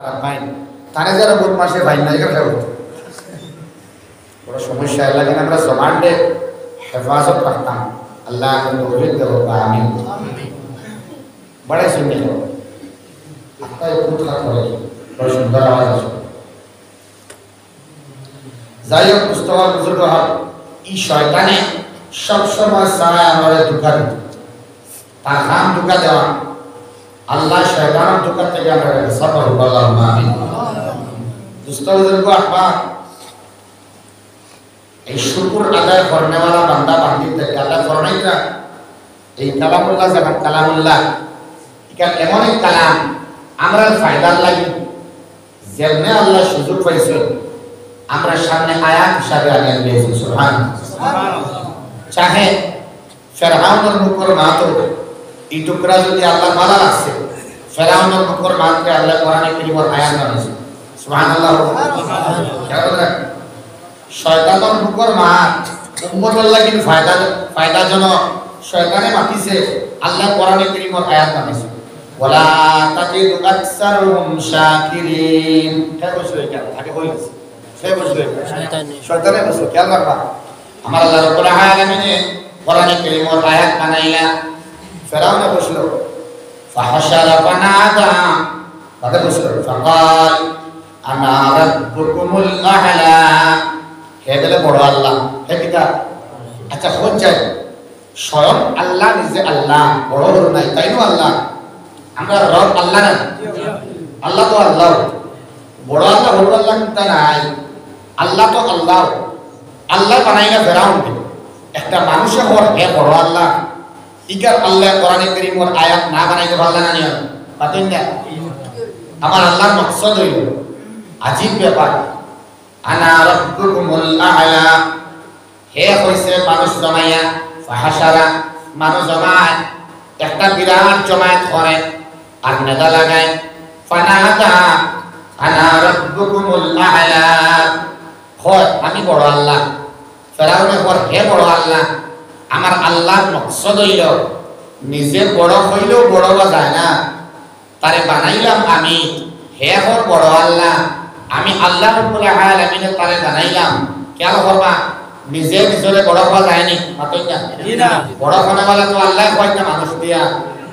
ভাই। তানে যারা বোধ মাসে ভাই নাই খাব বড় সমস্যা লাগে আমরা জমান্ডে হেফাজত রাখতাম। আল্লাহ তৌফিক দেবো আমি বড় সুন্দর আপনার একটু থাক করে বড় সুন্দর আওয়াজ আছে যাই হোক মুস্তফা বুজুর্গ হক ই শয়তানে সবসময় দেওয়া। আল্লাহ শয়তানের ধোকা থেকে আমরা সফল করলাম দুস্থ বুজুর্গ এই শুকুর আদায় করনেওয়ালা বান্দা বান্দির থেকে আল্লাহ ফরমাইরা এই কালামুল্লাহ যেমন কালামুল্লাহ। এটা এমন এক কালাম আমরা ফায়দার লাগি। যেমনে আল্লাহ সুযোগ পাইছে আমরা সামনে আয়াত হিসাবে আনি আনবেছি সুবহান চাহে ফেরাউনের মুখর মাতো এই টুকরা যদি আল্লাহ মালা রাখছে, ফেরাউনের মুখর মাতকে আল্লাহ কোরআনে কারিমর আয়াত বানাইছে সুবহানাল্লাহ। শয়তানের মুখর মাত উম্মতের লাগি ফায়দা, ফায়দাজনক। শয়তানে মাতিছে, আল্লাহ কোরআনে কারিমর আয়াত বানাইছে ওয়ালা তাজিদু আকসারুহুম শাকিরিন। কে বসে এটা? থাকে হই গেছে সে বসে শয়তানে বসে খেয়াল রাখবা। আমার আল্লাহ রাব্বুল আলামিন কোরআনে কারিমর আয়াত বানাইলা ফেরাউনে বসল। ফাহাশারা ফানাদা, তাদের বসল। ফাকাল, আনা রাব্বুকুমুল আ'লা হে বড় আল্লাহ, হে পিতা আচ্ছা যায় স্বয়ং আল্লাহ নিজে আল্লাহ, বড় বড় নাই, তাই নো আল্লাহ? আমরা রব আল্লাহ না? আল্লাহ তো আল্লাহ। বড় আল্লাহ বড় আল্লাহ কিন্তু নাই। আল্লাহ তো আল্লাহ। আল্লাহ বানাই না ফেরাউন একটা মানুষে হওয়ার হে বড় আল্লাহ। ইকার আল্লাহ কোরআনে কারীমের আয়াত না বানাইতে পারলে না নিয়ম। পাতেন না? আমার আল্লাহর মকসদ হইল আজীব ব্যাপার। আনা রাব্বুকুমুল আ'লা। হে হইছে মানুষ জমাইয়া ফাহাসারা মানুষ জমায়, একটা বিরাট জমায়েত করে, আর নেদা লাগায়। ফানাদা, আনা রাব্বুকুমুল আ'লা। হয়, আমি বড় আল্লাহ। ফেরাউনে কর হে বড় আল্লাহ। আমার আল্লাহর মকসদ হইল নিজে বড় হইলেও বড় যায় না। তারে বানাইলাম আমি হে হর বড় আল্লাহ আমি আল্লাহ রব্বুল আলামিন তারে বানাইলাম। কেন হবা? নিজে নিজরে বড় হওয়া যায়নি মাতই না। বড় হওয়ালা তো আল্লাহ কয় না মানুষ দিয়া।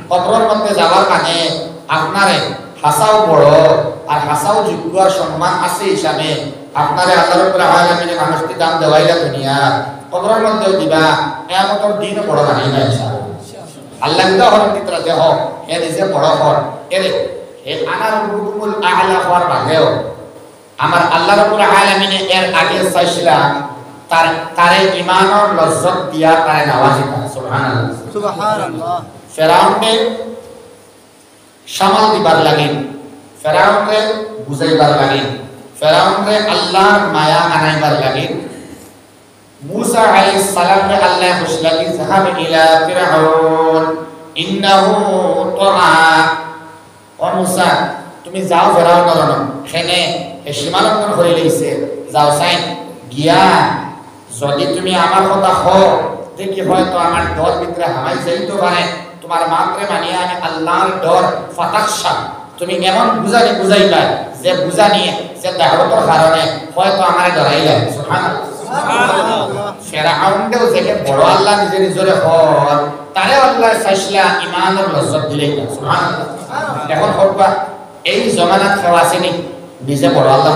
কবরের মধ্যে যাওয়ার মানে আপনারে হাসাও বড় আর হাসাও যোগ্য আর সম্মান আছে হিসাবে আপনারে আল্লাহ রব্বুল আলামিন মানুষকে দাম দেওয়াইলা দুনিয়া। কবরের মধ্যেও দিবা এমন দিন বড় বানাইলা ইনশাআল্লাহ। আল্লাহ উদাহরণ দিতরা দেহ হে নিজে বড় হর এরে হে আনার রুকুমুল আ'লা হওয়ার বাদেও আমার আল্লাহ রাব্বুল আলামিন এর আগে চাইছিলাম তার তারে ইমানের লজ্জত দিয়া তারে নওয়াজিতা সুবহানাল্লাহ। সুবহানাল্লাহ। ফেরাউনকে সামাল দিবার লাগে, ফেরাউনকে বুঝাইবার লাগে, ফেরাউনকে আল্লাহর মায়া আনাইবার লাগে। মুসা আলাইহিস সালাম কে আল্লাহ খুশলাকি যাহাব ইলা ফিরআউন, ইন্নাহু তাগা ও মুসা, তুমি যাও ফেরাউন নরন খেনে এ সীমালঙ্ঘন করে লইছে যাও সাইন, গিয়া। যদি তুমি আমার কথা হো দেখি হয়তো আমার ডর ভিতরে হামাই যাইতে পারে। তোমার মাত্রে মানিয়ে আমি আল্লাহর ডর ফাতাকশা তুমি এমন বুঝানি বুঝাইবা যে বুঝানি যে দাহরতর কারণে হয়তো আমার ডরাইলা। ফেরাউনকেও যেকে বড় আল্লাহ নিজে নিজরে তারে আল্লাহ চাইছিলা ইমানের লজ্জত দিলে এখন হবা এই জমানাত কেউ আসেনি নিজে বড় আল্লাহ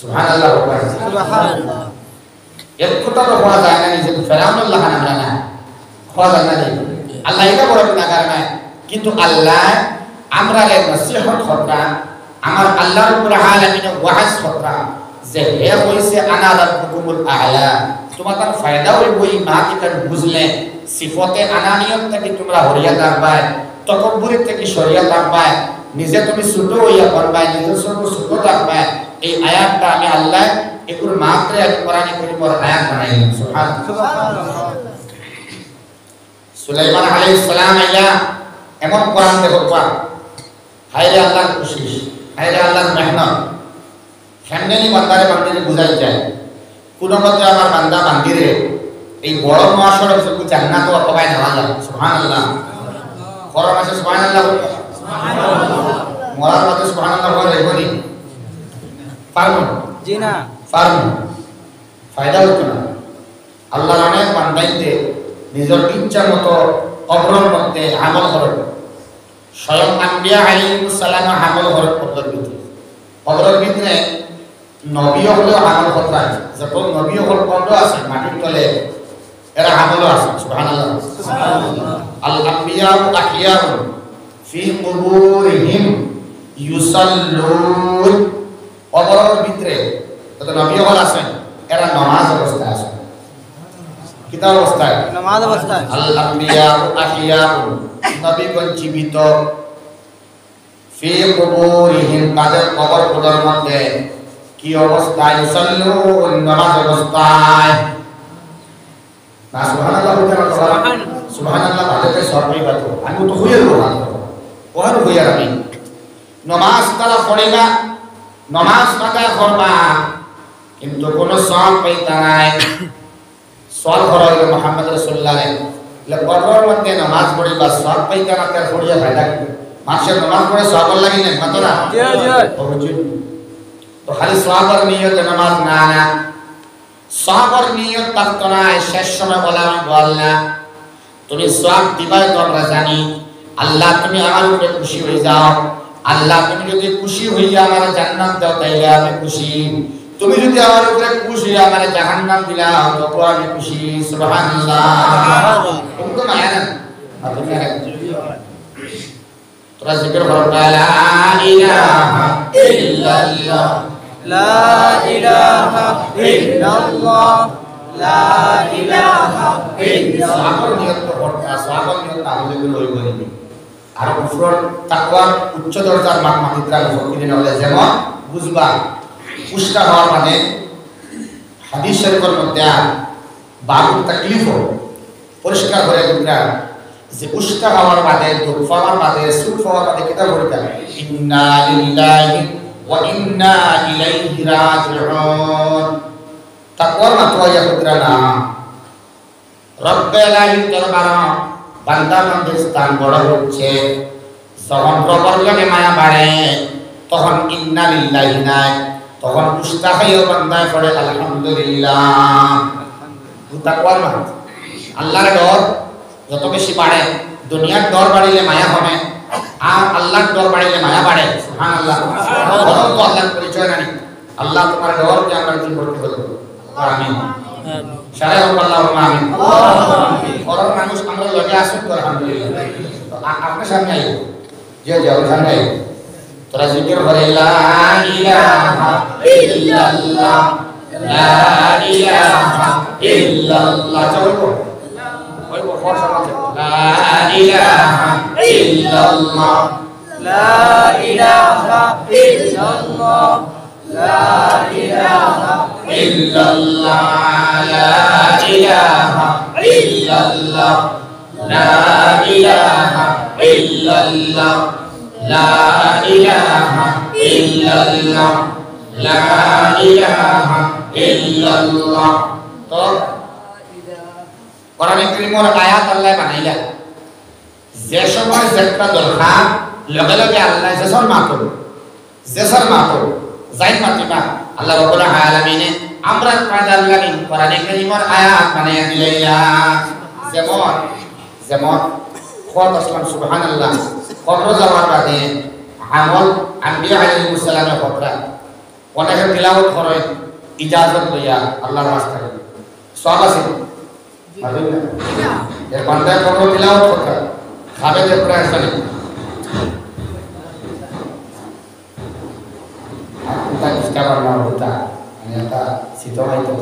সুবহানাল্লাহ হবা সুবহানাল্লাহ। এক কথা তো হওয়া যায় না নিজে ফেরাউনুল্লাহ আমরা না হওয়া যায় না। আল্লাহ এটা বড় গুণাগার নাই। কিন্তু আল্লাহ আমরা রে নসিহত হতরা আমার আল্লাহর উপর আলামিন ওয়াজ হতরা যে হে হইছে আনা রাব্বুকুমুল আ'লা। তোমার তার ফায়দা হইব এই মাতিকার বুঝলে, সিফতে আনানিয়ত থেকে তোমরা হরিয়া থাকবাই তকব্বুরি থেকে সরিয়া থাকবাই নিজে তুমি ছোট হইয়া করবাই নিজের সঙ্গে ছোট থাকবাই এই আয়াতটা আমি আল্লাহ এগুলোর মাত্রে আমি কোরআনে কারীমের আয়াত বানাইলাম। সুবহানাল্লাহ। সুলাইমান আলাইহিস সালাম আইয়া এমন কোরআন দেখো কোরআন। হায়রে আল্লাহর খুশি হায়রে আল্লাহর মেহনত। কেমনি বান্দারে বান্দিরে বুঝাই যায় কোন মতে আমার বান্দা বান্দিরে এই বড় মহাসড়ক সবু জান্নাত ও অপায় নেওয়া যায়। সুবহানাল্লাহ। করোনা আছে সুবহানাল্লাহ? মরার মাঝে সুবহানাল্লাহ বলে রেখনি পারব? না জি না। পারব? না। ফায়দা হতো না। আল্লাহর অনেক বান্দাইতে নিজের ইচ্ছা মতো কবরের মধ্যে আমল করেন স্বয়ং আম্বিয়া আলাইহিস সালাম আমল করেন কবরের ভিতরে কবরের ভিতরে নবীও হলেও আমল করতে আছে যখন নবীও হল কবর আছে মাটির তলে এরা আমলও আছে সুবহানাল্লাহ। আল আম্বিয়া আহিয়া ফি কুবুরিহিম ইউসাল্লুন। কবরের ভিতরে যত নবীও হল আছেন এরা নামাজ অবস্থায় কিতাব অবস্থায় নামাজ অবস্থায় আল আম্বিয়া আহিয়া নবীগণ জীবিত। ফি কুবুরিহিম তাদের কবরগুলোর মধ্যে কি অবস্থায়? ইউসাল্লুন নামাজ অবস্থায়। না সুবহানাল্লাহ বলতে না সুবহানাল্লাহ। বাজাতে পাই আমি তো হইয়া রো ওহার হইয়া আমি? নমাজ তারা পড়িবা নমাজ কাটা করবা। কিন্তু কোনো সব পাইতা নাই। সল করা হইল মোহাম্মদ রসুল্লাহ কবর মধ্যে নামাজ পড়িবা সব পাইতা না তার পড়িয়া ফায়দা? মানুষের নামাজ পড়ে সবর লাগি না মাতো না। তো খালি সবর নিয়ত নামাজ না না। সবর নিয়ত থাকতো না শেষ সময় বলা আমি বল না। তুমি সব দিবাই তো আমরা জানি। আল্লাহ তুমি আমার উপরে খুশি হয়ে যাও। আল্লাহ তুমি যদি খুশি হইয়া আমার জান্নাত দাও তাইলে আমি খুশি। তুমি যদি আমার উপরে খুশি হইয়া আমার জাহান্নাম দিলাও তবু আমি খুশি সুবহানাল্লাহ তুমি তো মায়া না আর তুমি আর তোরা জিকির করো লা ইলাহা ইল্লাল্লাহ লা ইলাহা ইল্লাল্লাহ লা ইলাহা ইল্লাল্লাহ সাগর নিয়ত তো করতা সাগর নিয়ত তাহলে গুলো ওই বলিনি আর উপর তাকওয়ার উচ্চ দরজার মাক মাতিদ্রা ফকিরিন হলে যেমন বুঝবা পুষ্টা হওয়ার মানে হাদিস শরীফের মধ্যে বাবু তাকলিফ পরিষ্কার করে দিবরা যে উষ্টা হওয়ার বাদে দুঃখ হওয়ার বাদে সুখ হওয়ার বাদে কিতা বলতে ইন্না লিল্লাহি ওয়া ইন্না ইলাইহি রাজিউন। তাকওয়ার মাতোয়া কুদরা না। রব্বে লাহির দরবার বান্দা বান্দির স্থান বড় হচ্ছে যখন প্রবর লগে মায়া বাড়ে, তখন ইন্না তখন মুস্তাহিও বান্দায় পড়ে, আলহামদুলিল্লাহ। তাকওয়ার মাত আল্লাহর ডর যত বেশি বাড়ে, দুনিয়ার ডর বাড়িলে মায়া হবে, আর আল্লাহর ডর বাড়িলে মায়া বাড়ে, সুবহানাল্লাহ। বরং তো আল্লাহর পরিচয় নাই। আল্লাহ তোমার ডরকে আমরা দিন করতে হলো আমিন। সারা আল্লাহ আমিন। বড় মানুষ আমরা লগে আসুন তো আলহামদুলিল্লাহ। আপনার সামনে আইব। যে যে ওর সামনে তোরা জিকির করে লা ইলাহা ইল্লাল্লাহ লা ইলাহা ইল্লাল্লাহ চলবো ওই বড় সমাজে লা ইলাহা ইল্লাল্লাহ লা ইলাহা ইল্লাল্লাহ লা ইলাহা ইল্লাল্লাহ লা ইলাহা ইল্লাল্লাহ লা ইলাহা ইল্লাল্লাহ লা ইলাহা ইল্লাল্লাহ। লা ইলাহা ইল্লাল্লাহ। তো, কোরআনে আল্লাহ যে সময় লগে লগে আল্লাহ জেসর মাতো জেসর মাতো যাই মাতিবা আল্লাহ রাব্বুল আলামিনে আমরা লাগি কোরআনে কারীমের আয়াত বানাইয়া দিলাইয়া। যেমন যেমন খোয়াত আসলাম সুবহানাল্লাহ কবর যাওয়ার বাদে আমল আম্বিয়া আলাইহিস সালামের কবরা অনেকে তিলাওয়াত করে ইজাজত লইয়া আল্লাহর রাস্তায় সব আছে মালুম না এর বান্দার কবর তিলাওয়াত করতে খাবে যে প্রায় আসলে kita sekarang mau buta ternyata situ itu.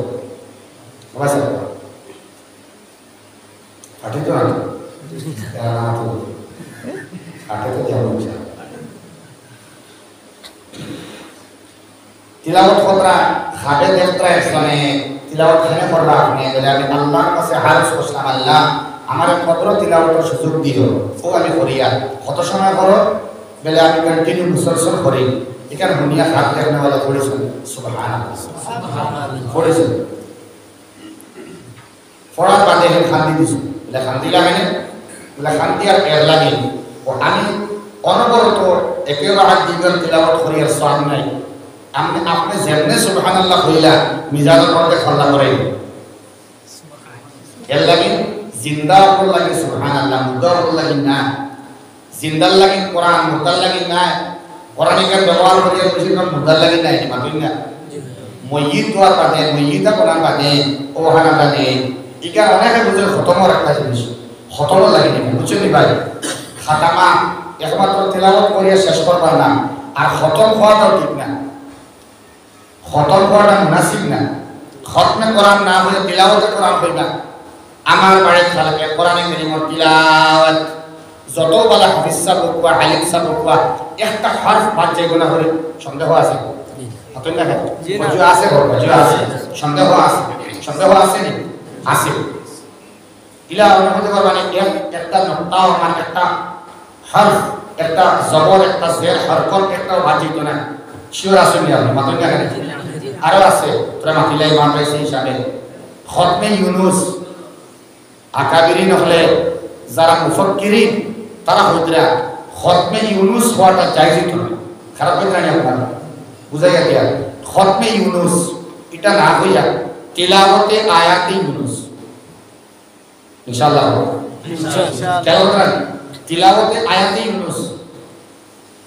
Apa sih ada itu ada ya itu ada itu dia bisa তিলাওয়াত করা খাবে দেখতে আসলে তিলাওয়াত খানে করবা আপনি বলে আমি আল্লাহর কাছে হারস করলাম আল্লাহ আমার কবর তিলাওয়াতের সুযোগ দিও ও আমি করিয়া কত সময় করো বলে আমি কন্টিনিউ মুসলসল করি এখানে দুনিয়া হাত দেখনে वाला করেছেন সুবহানাল্লাহ করেছেন পড়ার বাদে হে খান্দি দিছো। বলে খান্দি লাগে না খান্দি আর এর লাগে ও আমি অনবরত একে রাহাত দিবেন তিলাওয়াত করিয়ার সব নাই। আপনি আপনি যেমনে সুবহানাল্লাহ কইলা মিজানের মধ্যে খল্লা করাই এর লাগি জিন্দা উপর লাগি সুবহানাল্লাহ মুদা উপর লাগি না। জিন্দার লাগি কোরআন মুদার লাগি না। কোরআনিকার ব্যবহার করিয়া বেশি কম মুদার লাগি না মাতুই না। ময়িত দোয়ার বাদে ময়িতা কোরআন বাদে ও হানা বাদে ইকা অনেকে বুঝে খতমর একটা জিনিস খতম লাগে না বুঝছেন ভাই? খাতামা একমাত্র তেলাওয়াত করিয়া শেষ করবার না। আর খতম হওয়াটাও ঠিক না। খতম হওয়াটা মুনাসিব না। খতমে কোরআন না হয়ে তিলাওয়াতে কোরআন হইবা আমার বাড়ির খালাকে কোরআনে কারিমর তিলাওয়াত। যত বলা হাফিজ সাহেব বা আলিম সাহেব বা একটা হরফ বাদ যাইব না হলে সন্দেহ আছে? না কেন না। বুঝু আছে? আছে। সন্দেহ আছে? সন্দেহ আছে নি? আছে। ইলা অনুমতি করবা না এক একটা নক্তাও মানে একটা হরফ, একটা জবর, একটা জের হরকত একটা যাইত না। শিওর আছে নি আপনি? মাতুন কেন আরও আছে। তোরা মাতিলাই মান পাইছে হিসাবে। খতমে ইউনুস আকাবিরি নহলে যারা মুফক্কিরিন, তারা হইতরা খতমে ইউনুস হওয়াটা চাইছে তো খারাপ হইতে না আপনার? বুঝাই গিয়া খতমে ইউনুস, এটা না হইয়া তিলাওয়াতে আয়াতে ইউনুস। ইনশাআল্লাহ ইনশাআল্লাহ কেন করেন তিলাওয়াতে আয়াতে ইউনুস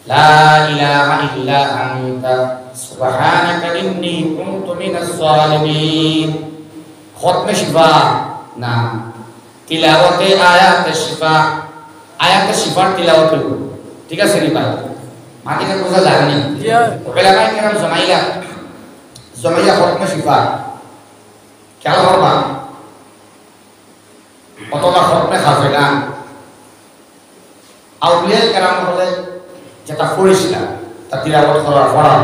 লা ইলাহা ইল্লা আনতা সুবহানাকা ইন্নী কুনতু মিনাস সালিমিন খতমে শিফা না তিলাওয়াতে আয়াতে শিফা আয়াতে শিফার তিলাওয়াত হইব ঠিক আছে নি ভাই মাটিকে বোঝা যায় নি জি ওবেলামাই কেরাম জমাইলা জমাইয়া খতমে শিফা খেয়াল করবা অথবা খাজেগা আউলিয়া কেরাম হলে যেটা পড়েছিলাম তা তিলাবত করার পড়া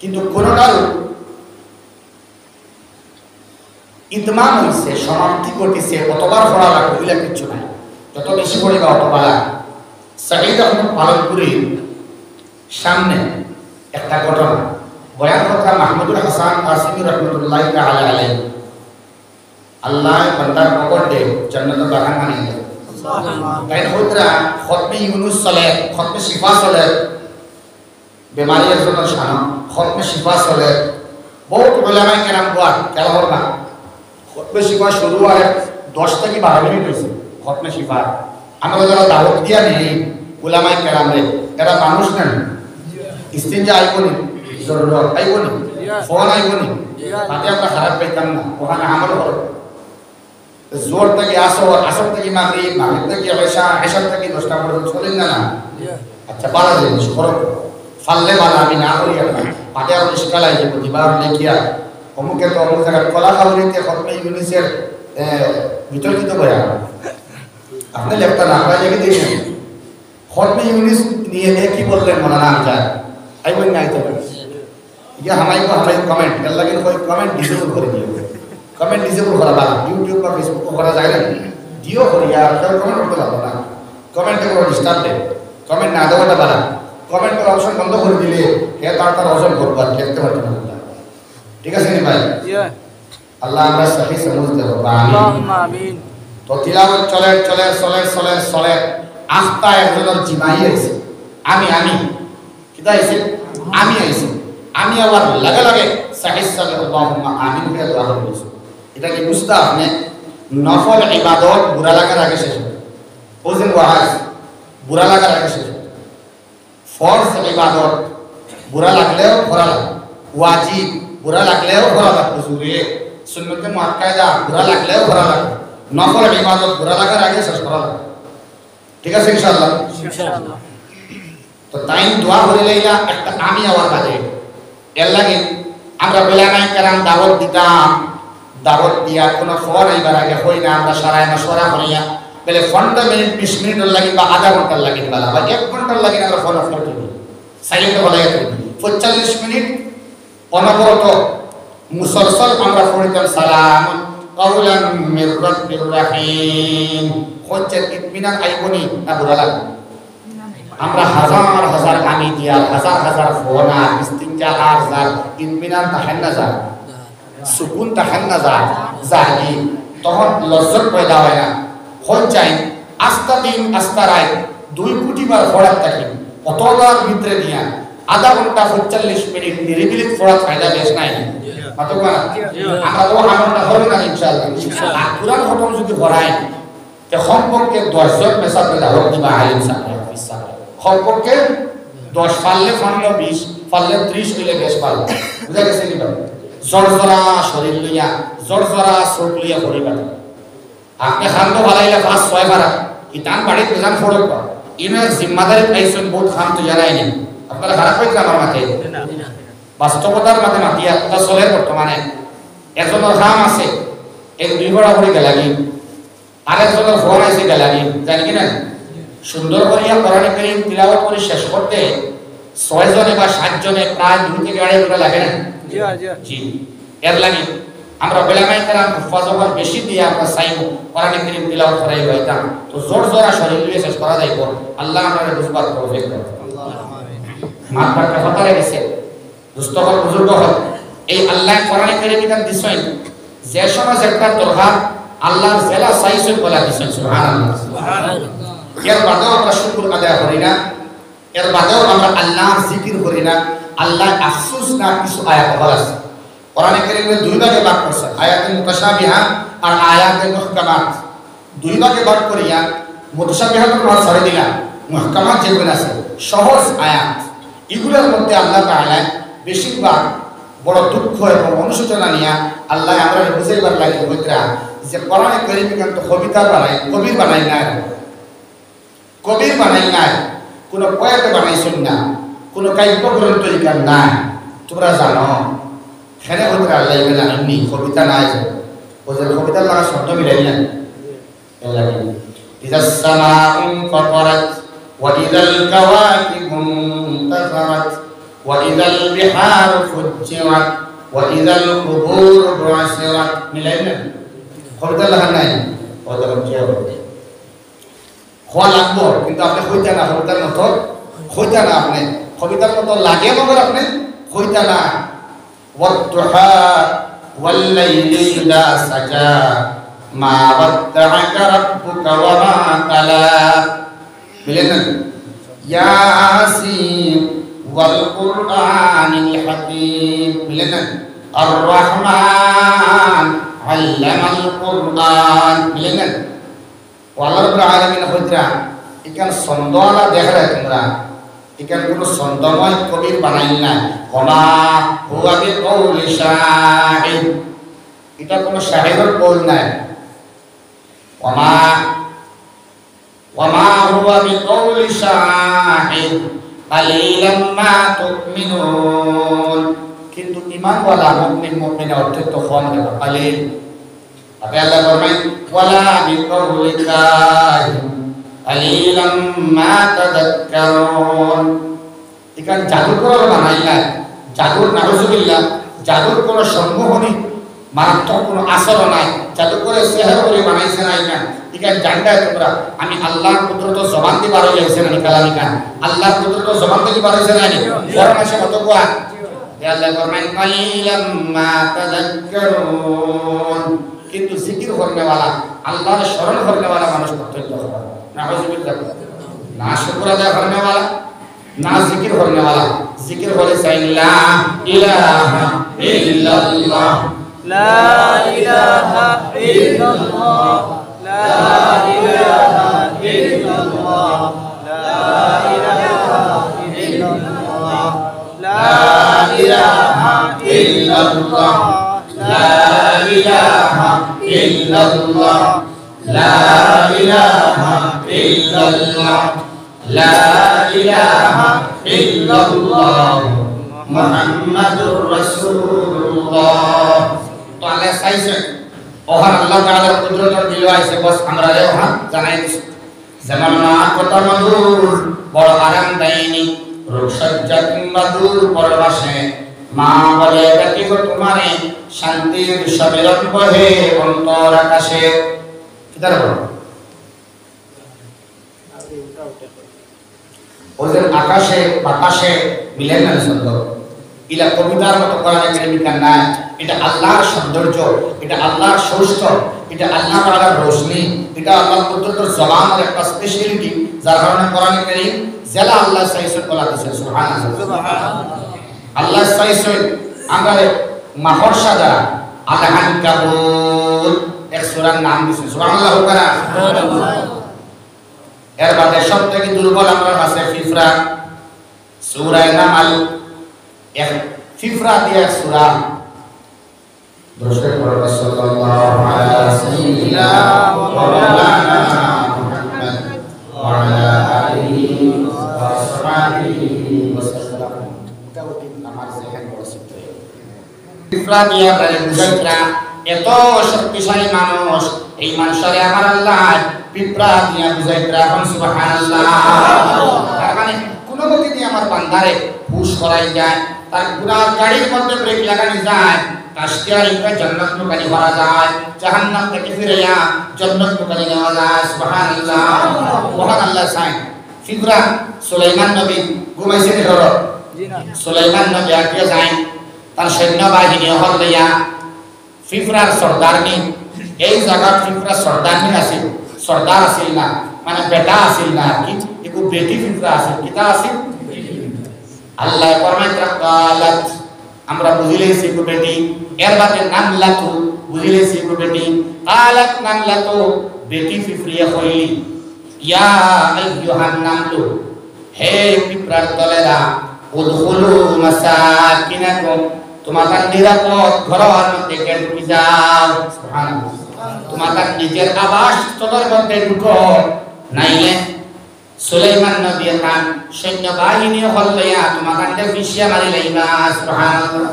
কিন্তু কোনোটার ইতমাম হইছে, সমাপ্তি ঘটিছে কতবার পড়া লাগবে ওইলা কিচ্ছু নাই। যত বেশি পড়িবা অতবার সাহিদ আহমদ পালনপুরীর সামনে একটা ঘটনা। বয়ান কথা মাহমুদুল হাসান আসিমি রহমতুল্লাহ তাআলা আলাইহি। আল্লাহ বান্দার পকড়ে জান্নাত বাগান বানিয়ে দেয় তাই হইতরা খতমে ইউনুস চলে খতমে শিফা চলে বেমারি একজনের সান খতমে শিফা চলে। বহুত ওলামাই কেরাম কোয়া কেলা করবা খতমে শিফা শুরু হয় দশ থেকে বারো মিনিট হয়েছে খতমে শিফা। আমরা যারা দাওয়াত দিয়া নেই ওলামাই কেরাম? রে এরা মানুষ নেন ইস্তিনজা আইবনি জরুরত আইবনি ফোন আইবনি তাতে আমরা খারাপ পাইতাম না। ওখানে আমার ঘর জোর থেকে আসর আসর থেকে মাগরিব মাগরিব থেকে এশা এশার থেকে দশটা পর্যন্ত চলেন না না? আচ্ছা বালা জিনিস করো ফাললে বালা আমি না করি আর মাঝে আর ইস্কাল আই যাব দিবার লেখিয়া অমুকে তো অমুক জায়গায় কলা খাবরিতে খতমে ইউনিসের বিতর্কিত করে আপনি লেখটা না আপনার লেগে দিয়েছেন। খতমে ইউনিস নিয়ে কি বললেন মনে না যায়। আই বই নাই তো ইয়া হামাই হামাই কমেন্ট এর লাগে কমেন্ট ডিসেবল করে দিও। ಕಮೆಂಟ್ ಡಿಸೇಬಲ್ ಕೊಡಲ್ಲ ಯೂಟ್ಯೂಬ್ ಫೇಸ್ಬುಕ್ ಕೊಡೋದಾಗಲಿ ಜಿಯೋ ಕೊಡಿ ಯಾರು ಕಮೆಂಟ್ ಕೊಡ್ತಲ್ಲ ಬರ ಕಮೆಂಟ್ ಕೊಡೋದು ಡಿಸ್ಟರ್ಬ್ ಕಮೆಂಟ್ ನಾ ಅದೊಂದ ಬರ ಕಮೆಂಟ್ অপশন বন্ধ করে দিলে হে তার তার অপশন করব আর দেখতে পারবে না। ঠিক আছে নি ভাই? আল্লাহ আমরা সহি সমুজ দেব। তো তিলাওয়াত চলে চলে চলে চলে চলে। আস্থা একজনের জিমাই আছে। আমি আমি। কিতা আইছে আমি আইছি। আমি আবার লাগে লাগে। সাহিস সাল্লাল্লাহু আলাইহি ওয়া আমিন কে দোয়া করছি এটাকে বুঝতে মানে আপনি নফল ইবাদত, বুড়া লাগার আগে শেষ হবে। ওজন ওয়াজ বুড়া লাগার আগে শেষ হবে। ফরজ ইবাদত, বুড়া লাগলেও করা লাগে। ওয়াজিব, বুড়া লাগলেও করা লাগবে জুড়ে সুন্নতে মোয়াক্কায়দা বুড়া লাগলেও করা লাগে। নফল ইবাদত, বুড়া লাগার আগে শেষ করা লাগে। ঠিক আছে, ইনশাআল্লাহ? ইনশাআল্লাহ তো তাই দোয়া করে লাইলা, একটা আমি আওয়াজ বাজে এর লাগে আমরা বেলা নাই কারণ দাওয়াত দিতাম। দাওয়াত দিয়া কোনো ফোন আইবার আগে হই না, আমরা সারায় মশওয়ারা করিয়া। বলে পনেরো মিনিট বিশ মিনিটের লাগে বা আধা ঘণ্টার লাগে বেলা বা এক ঘণ্টার লাগে আমরা ফোন অফ করে দিই সাইলেন্ট বলা গেছে পঁয়তাল্লিশ মিনিট অনবরত মুসলসল আমরা পড়িতাম সালাম মির রাব্বির রাহিম। হচ্ছে ইতমিনান আইবনি না বুড়া লাগবে আমরা হাজার হাজার আমি দিয়া, হাজার হাজার ফোন ইস্তিনজা আর যার ইনমিনান তাহেন না যায় সুকুন তাহেন না যায় জানি তখন লজ্জত পয়দা হয় না। হন চাই, আস্তা দিন, আস্তা রায়, দুই কোটি বার ফড়াত থাকি অতটার ভিতরে দিয়া আধা ঘণ্টা পঁয়তাল্লিশ মিনিট নিরিবিলি ফড়াত ফায়দা বেশ নাই। অতটা আমরা যদি ভরায় তে সম্পর্কে দশজন মেসাতে দাও দিবা আলিম সাহেব সম্পর্কে দশ পারলে পারলে বিশ পারলে ত্রিশ হইলে বেশ পারল বুঝা গেছে কি জরজরা শরীর লইয়া, জরজরা চোখ লইয়া পড়িবা আপনি খান তো ভালাইলে পাঁচ, ছয় বার ইটান বাড়ির প্রধান ফড়ক পা ইনার জিম্মাদারি পাইছেন বহুত খাম তো জানাই নি আপনারা খারাপ পাইছেন আমার মাথায় বাস্তবতার মাঝে মাতিয়া কথা চলে বর্তমানে এজনের খাম আছে, এক দুই বড়া করে গেলাগি আরেকজনের ফোন আছে গেলাগি জানি কি না সুন্দর করিয়া কোরআনে কারীম তিলাওয়াত করে শেষ করতে ছয় জনে বা সাত জনে প্রায় দুই থেকে আড়াই ঘণ্টা লাগে না জি জি জি। এর লাগে আমরা বেলামাই কালাম ফজবার বেশি দিয়ে আমরা চাইব কোরআনে কারীম তিলাওয়াত করাই হইতাম তো জোর জোরা শরীর দিয়ে শেষ করা যাইব। আল্লাহ আমাদের বুঝবার তৌফিক দেন মাত বাক্য হতারে গেছে। দুস্থ হল বুজুর্গ হল। এই আল্লাহ কোরআনে কারীম ইকান দিছেন। যে সময় একটা দরকার আল্লাহর জেলা চাইছেন বলা দিছেন সুবহানাল্লাহ। এর বাদেও আমরা শুকুর আদায় করি না। এর বাদেও আমরা আল্লাহর জিকির করি না। আল্লাহ আফসোস না কিছু আয়াত বলা আছে। কোরআনে কারীমে দুই ভাগে ভাগ করছে, আয়াতে মুতাশাবিহা আর আয়াতে মুহকামাত। দুই ভাগে ভাগ করিয়া মুতাশাবিহাত আমরা ছড়ে দিলাম মুহকামাত যেগুলো আছে, সহজ আয়াত। এগুলোর মধ্যে আল্লাহ তাআলা বেশিরভাগ বড় দুঃখ এবং অনুশোচনা নিয়া আল্লাহ আমরা বুঝাইবার লাগে হইতরা যে কোরআনে কারীম কিন্তু কবিতা বানায়, কবির বানাই না কবির বানাই নাই, কোন পয়াতে বানাইছেন না। কোন কাব্য গ্রন্থ ইকার নাই তোমরা জানো খেলে হতে আল্লাহ ইবে জানেননি কবিতা নাই যে ওদের কবিতা লাগা শব্দ মিলাই না إذا السماء انفطرت وإذا الكواكب انتثرت وإذا البحار فجرت وإذا القبور بعثرت মিলাইনা কবিতা লাগা নাই ওদের কি হবে হওয়া লাগবো কিন্তু আপনি হইতে না কবিতার মতো হইতে না আপনি কবিতার মতো লাগে মনে রাখলে কইতা না ওয়াদ্দুহা ওয়াল্লাইলি ইলা সাজা মা ওয়াদ্দাআকা রাব্বুকা ওয়া মা কালা বুঝলেন ইয়াসিন ওয়াল কুরআনিল হাকীম বুঝলেন আর রহমান আল্লামাল কুরআন বুঝলেন আল্লাহ রাব্বুল আলামিন হইতা এখানে সন্দেহ না দেখরা তোমরা এখান কোন ছন্দময় কবির বানাই না কমা হুয়া বি কওলি এটা কোন শাহিরের কওল নাই। কমা ওয়ামা হুয়া বি কওলি শাহিদ কালিলাম মা তুমিনুন। কিন্তু ঈমানওয়ালা মুমিন মুমিনা অত্যন্ত কম দেব কালিল। Tapi Allah bermain wala biqawli kahin qalilan ma tadhakkarun ikan জাদুর কোনো বানাই না জাদুর নাউজুবিল্লাহ জাদুর কোনো মারাত্মক কোনো আসর নাই জাদু করে করে বানাইছে না। ইকান ইকান তোমরা, আমি আল্লাহর কুদরত জবান দিয়ে বার না কালাম ইকান আল্লাহর কুদরত জবান দিয়ে বার না মাসে কত কুয়া? আল্লাহ ফরমান কালিলাম মা কিন্তু জিকির করনেওয়ালা, আল্লাহর স্মরণ করনেওয়ালা মানুষ প্রত্যেক না ना शुक्र अदा करने वाला ना जिक्र करने वाला जिक्र बोले सही ला इलाहा इल्लल्लाह ला इलाहा इल्लल्लाह ला इलाहा इल्लल्लाह ला इलाहा इल्लल्लाह ला इलाहा इल्लल्लाह ला इलाहा इल्लल्लाह লা ইলাহা ইল্লাল্লাহ। লা ইলাহা ইল্লাল্লাহ। মুহাম্মাদুর রাসূলুল্লাহ। বস, আমরা রে ওহার যেমন মা কত মধুর, বড় আরাম দেয়নি রোগসজ্জা দূর পরবাসে। মা বলে ব্যক্তিগত তোমারে শান্তির সবিরণ বহে অন্তর আকাশে? কিতার বলো ওদের আকাশে বাতাসে মিলে না শব্দ। ইলা কবিতার মতো কোরআনে কারিম কান নাই। এটা আল্লাহর সৌন্দর্য এটা আল্লাহর সৌষ্ঠ এটা আল্লাহ তাআলার রোশনি এটা আল্লাহ প্রদত্ত জবানের একটা স্পেশালিটি যার কারণে কোরআনে কারিম জেলা আল্লাহ সাইসুল বলা দিয়েছে সুবহানাল্লাহ। আল্লাহ সাইসুল আমরা মাহর সাদা আলাহান কাবুল এক সূরার নাম দিয়েছে সুবহানাল্লাহ করা এর বাদে সব থেকে দুর্বল আমরা আছে ফিফরা। সূরায়ে নামাল। এক ফিফরা দিয়ে এক সূরা। দর্শক পড়া সাল্লাল্লাহু আলাইহি সাইয়্যিদিনা ওয়া মাওলানা মুহাম্মদ ওয়া আলা আলিহি ওয়া সাহবিহি ওয়া সাল্লাম। মোটামুটি আমার জেহেন বড় সিদ্ধ ফিফরা দিয়ে আমরা বুঝাইরা এত শক্তিশালী মানুষ এই মানুষের আমার আল্লাহ পিঁপড়া দিয়া বুঝাইরা এখন সুবহানাল্লাহ। তার মানে কোন গতি দিয়ে আমার বান্দারে পুশ করাই যায় তার পুরা গাড়ির মধ্যে ব্রেক লাগানো যায় কাশতিয়ার ইনকা জান্নাত মুকানি করা যায় জাহান্নাম থেকে ফিরিয়া জান্নাত মুকানি নেওয়া যায় মহান আল্লাহ সাইন ফিকরা সুলাইমান নবী ঘুমাইছেন সুলাইমান নবী আগে যায় তার সৈন্যবাহিনী হল লইয়া ফিফরার সর্দারনি। এই জায়গাত ফিফরার সর্দারনি আছিল। সর্দার আছিল না মানে বেটা আছিল না কি। একু বেটি ফিফরা আছিল কিতা আছিল। আল্লাহ ফরমাইতা কালাত আমরা বুঝিলেছি একু বেটি। এর বাদে নাম লাতু বুঝিলেছি একু বেটি। কালাত নাম লাতু বেটি ফিফরিয়া হইলি। ইয়া আইয়ুহান নামলু, হে পিঁপড়ার দলেরা, উদখুলু মাসাকিনাকুম। তোমাদের নিরাপদ ঘরের মধ্যে ঢুকে যাও? তোমাদের নিজের আবাস স্থলের মধ্যে ঢুকো। নাইলে সুলাইমান নবী খান সৈন্যবাহিনী হল লইয়া তোমাদের ফিসিয়া মারি লাইবা, সুবহানাল্লাহ।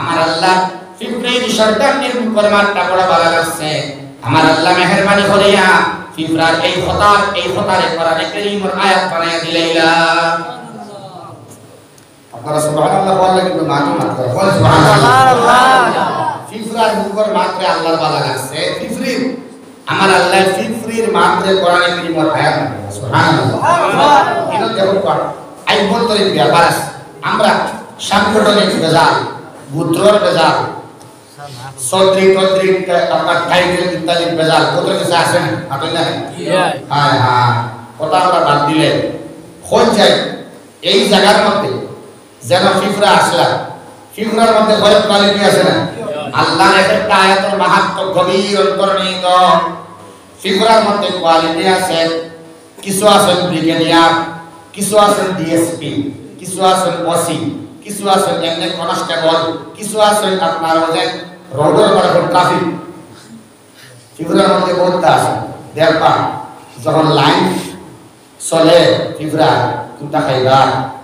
আমার আল্লাহ ফিফরির সর্দার নির্মুখর মারটা বড় ভালো লাগছে। আমার আল্লাহ মেহেরবানি করিয়া ফিফরার এই হতার, এই হতারে কোরআনে কারীমের আয়াত বানায়া দিলাইলা। আপনারা সুবহানাল্লাহ বললে কিন্তু মানো না বল সুবহানাল্লাহ। ফিফরার মুখর মাত্রে আল্লাহর ভালো লাগছে। ফিফরির আমার আল্লাহ ফিফরির মাত্রে কোরআনে কারীমের আয়াত সুবহানাল্লাহ। এটা দেখো কর আই বলতে ব্যাপার আমরা সাংগঠনিক বেজাল গুত্রর বেজাল সদ্রি টদ্রি আপনার টাইটেল ইত্যাদি বেজাল কত কিছু আছে আপনি না? হ্যাঁ হ্যাঁ। কথা আমরা বাদ দিলে হয়ে যায়। এই জায়গার মধ্যে যেন ফিফরা আসলা। ফিফরার মধ্যে কয়েক কোয়ালিটি আছে না? আল্লাহ একটা আয়াতের মাহাত্ম গভীর অন্তর্নিহিত। ফিফরার মধ্যে কোয়ালিটি আছে, কিছু আছেন ব্রিগেডিয়ার, কিছু আছেন ডিএসপি, কিছু আছেন ওসি, কিছু আছেন এমনি কনস্টেবল, কিছু আছেন আপনার যে রোডের পরে ট্রাফিক ফিফরার মধ্যে বহুতটা আছে। দেখবা যখন লাইন চলে, ফিফরা কুটা খাইবা।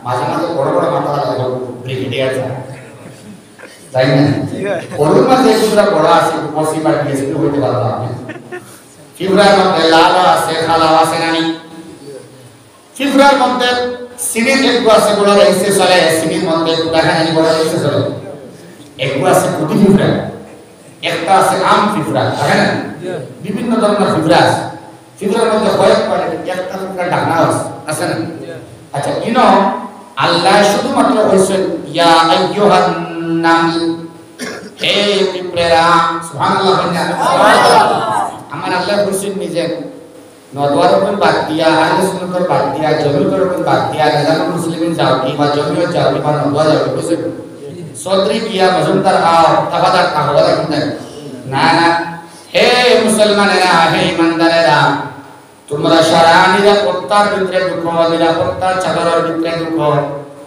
মাঝে মাঝে বড় বড় মাথা লাগে ব্রিগেডিয়ার যায় তাই না। ওর মাঝে ফিফরা বড় আছে ওসি বা ডিএসপি হইতে পারবা আপনি ফিফরার মধ্যে লাল আছে খালাও আছে নানি ফিফরার মধ্যে সিনির একটু আছে বড় রয়েছে চলে। সিনির মধ্যে কুটাখানি বড় রয়েছে চলে। একটু আছে কুটি ফিফরা একটা আছে আম ফিফরা তাই না? বিভিন্ন ধরনের ফিফরা আছে। ফিফরার মধ্যে কয়েক কোয়ালিটি একটা ফিফরা ঢাকনা আছে আছে না? আচ্ছা ইনো আল্লাহ শুধুমাত্র বলছেন ইয়া আইয়ুহান নামল হে পিঁপড়েরা সুবহানাল্লাহ আমার আল্লাহ বলছেন নিজে নদওয়ার উপর বাদ দিয়া আহলে সুন্নাতের বাদ দিয়া জমির উপর বাদ দিয়া নিজাম মুসলিমিন যাও কি বা জমিও যাও কি বা নদওয়া যাও বুঝছেন সদরি কিয়া মজুমদার আও তাবাদার দেখেন না না হে মুসলমানেরা হে ইমানদারেরা তোমরা সারা নিরাপত্তার ভিতরে ঢুকো নিরাপত্তার চাদরের ভিতরে ঢুকো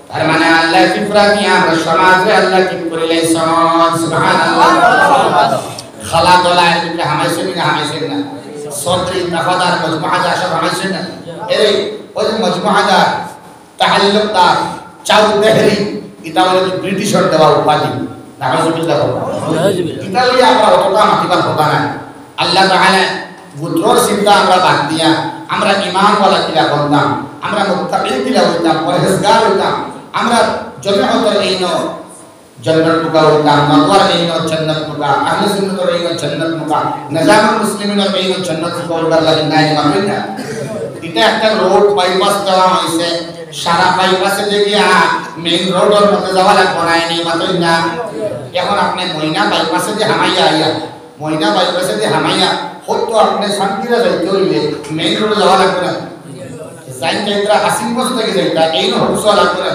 তার মানে আল্লাহ ফিফরা নিয়ে আমরা সমাজে আল্লাহ ঠিক করে লাইছন সুবহানাল্লাহ। খালা দলায় ভিতরে হামাইছেন না হামাইছেন না? সদরি তাফাদার মজমুআদা সব হামাইছেন না? এই ওই যে মজমুআদা তাহাল্লুকদার চাউদেহরি এটা হলো ব্রিটিশের দেওয়া উপাধি। নাহাজুবিল্লাহ এটা লইয়া আমরা অতটা মাতিবার কথা না আল্লাহ তাআলা গোত্রর চিন্তা আমরা বাদ দিয়া আমরা ইমান ওয়ালা কিলা বন্ধাম আমরা মুক্তাকিল কিলা হইতাম পরহেজগার হইতাম আমরা জমিহত এই জন্নত মুকা হইতাম নগর এই জন্নত মুকা আহলে সুন্নত এই জন্নত মুকা নজাম মুসলিমিন এই জন্নত মুকা হইবার লাগি নাই মামিতা এটা একটা রোড বাইপাস করা হইছে সারা বাইপাসে দেখিয়া মেইন রোডের মধ্যে যাওয়া লাগবে না এই মাতই না এখন আপনি মইনা বাইপাসে যে হামাইয়া আইয়া মইনা বাইপাসে যে হামাইয়া হতো আপনি শান্তিরা যাইতে হইলে মেইন রোডে যাওয়া লাগবে না যাই যাইতা হাসিনগঞ্জ থেকে যাইতা এই হরসা লাগবে না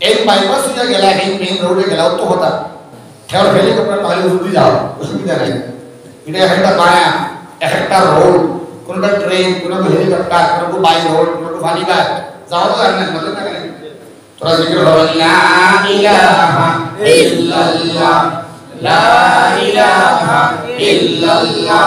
এই বাইপাস হইয়া গেলা এই মেইন রোডে গেলাও তো হতা খেয়াল হেলিকপ্টার তাহলে উঠতে যাও অসুবিধা নাই এটা একটা বায়া একটা রোড কোনটা ট্রেন কোনো হেলিকপ্টার কোনো বাই রোড কোনো ফানি বাস যাও তো আর না মতলব না তোরা জিকির করো লা ইলাহা ইল্লাল্লাহ লা ইলাহা ইল্লাল্লাহ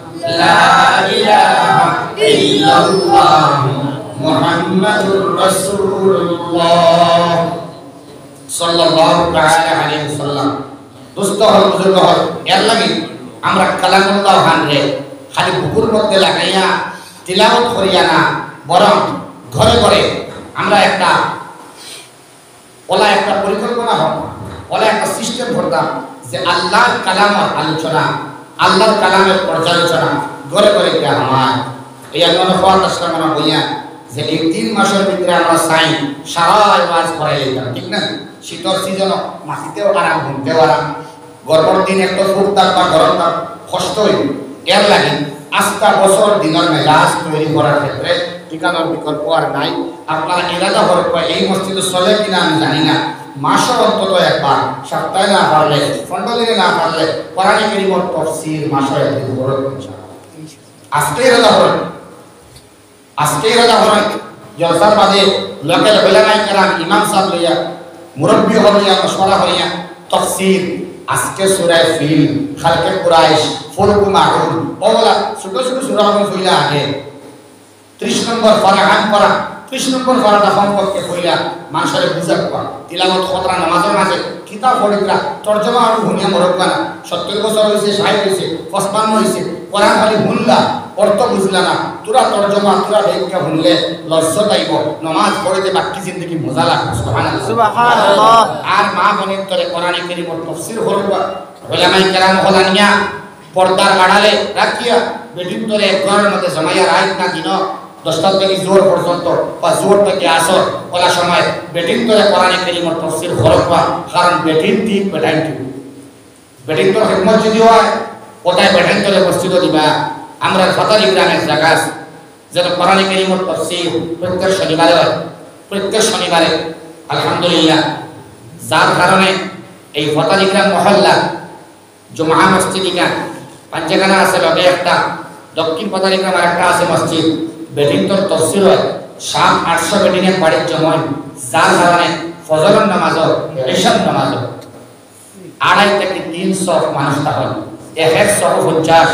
লা ইলাহা ইল্লাল্লাহ মুহাম্মাদুর রাসূলুল্লাহ সাল্লাল্লাহু তাআলা হল বুজুর্গ হল, এর লাগি আমরা কালামুল্লাহ হানরে খালি বুকুর মধ্যে লাগাইয়া তিলাওয়াত করিয়া বরং ঘরে ঘরে আমরা একটা ওলা একটা পরিকল্পনা হব ওলা একটা সিস্টেম করতাম যে আল্লাহর কালাম আলোচনা আল্লাহর কালামের পর্যালোচনা ঘরে ঘরে গিয়া আমার এই আল্লাহ বইয়া যে এই তিন মাসের ভিতরে আমরা চাই সারা মাস করাই লইতাম, ঠিক না? শীতর সিজন মাটিতেও আরাম, ঘুমতেও আরাম। গরমের দিন একটা ফুটতাম বা গরম তাপ, কষ্ট এর লাগে আস্থা বছর দিনের মেজাজ তৈরি করার ক্ষেত্রে ঠিকানার বিকল্প আর নাই। আপনারা এলাকা হওয়ার এই মসজিদে চলে কিনা আমি জানি না। মাসও অন্তত একবার, সপ্তাহে না পারলে, পনেরো দিনে না পারলে কোরআনে কেরিমর তফসির মাসও একদিন বড় আজকেই রাজা হলেন আজকেই রাজা হলেন জলসার বাদে লোকের বেলানাই কেরাম, ইমাম সাহেব লইয়া, মুরব্বী হইয়া মশওয়ারা হইয়া তফসির আজকে সুরায় ফিল, খালকে কুরাইশ, ফুলকু মাহুল ওগুলা ছোট ছোট সুরা হইলা আগে। ত্রিশ নম্বর ফারাহান করা কৃষ্ণপুর নম্বর ফরাটা সম্পর্কে কইলা মানুষের বুঝা করা। তিলামত খতরা নামাজের মাঝে কিতাব ফরিদরা তর্জমা আর ভূমিয়া মরক না সত্তর বছর হয়েছে সাহেব হয়েছে পঁচপান্ন হয়েছে কোরআন খালি ভুললা অর্থ বুঝলা না। তোরা তর্জমা তোরা ব্যাখ্যা ভুললে লজ্জ পাইব। নমাজ পড়িতে বাকি জিন্দগি মজা লাগবে আর মা বোনের তরে কোরআনে কেরিমর তফসির হলবা ওলামাই কেরাম হলানিয়া পর্দার বাড়ালে রাখিয়া বেডিং তরে ঘরের মধ্যে জমাইয়া রাখ না দিন। দশটা থেকে জোর পর্যন্ত বা জোর থেকে আসর ওলা সময় বেদিন তরে কোরআনে কারীমর তাফসীর হরবা কারণ বেদিন ঠিক বেটাইন ঠিক বেদিন তোর খিদমত যদি হয় কোথায় বেটাইন তরে মসজিদ দিবা। আমরা ফাতারি জায়গা আছে, যেন কোরআনে কারীমর তাফসীর প্রত্যেক শনিবারে হয়। প্রত্যেক শনিবারে, আলহামদুলিল্লাহ। যার কারণে এই ফতালিগ্রাম মহল্লা জুমা মসজিদিকা পাঞ্জাগানা আছে লগে একটা, দক্ষিণ আর একটা আছে মসজিদ। ব্যাটিং বেটিংটোর তফসিলত সাত আটশো ব্যাটিং এর বেটিংয়ের জমন যার কারণে ফজরের নামাজ এসব নামাজ আড়াই থেকে তিনশো মানুষ তাহলে এক এক পঞ্চাশ